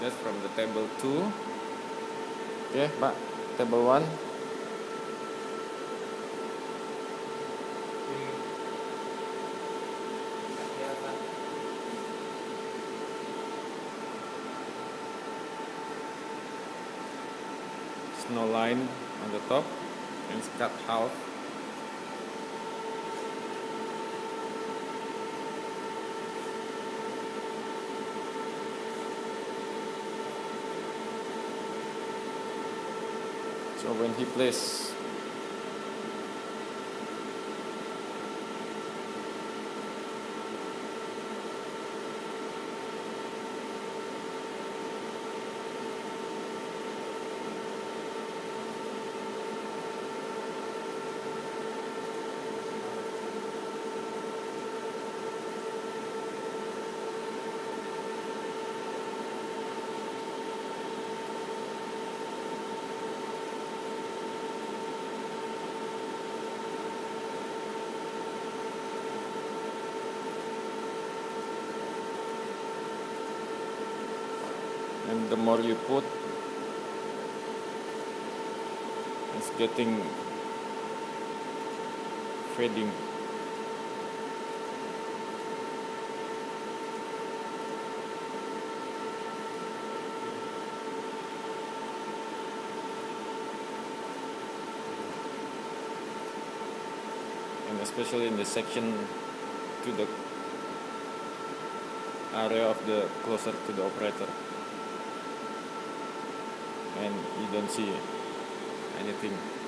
That's from the table 2 Okay Pak Table 1 Snow line on the top and it's cut half So when he plays and the more you put it's getting fading. And especially in the section to the area of the closer to the operator and you don't see anything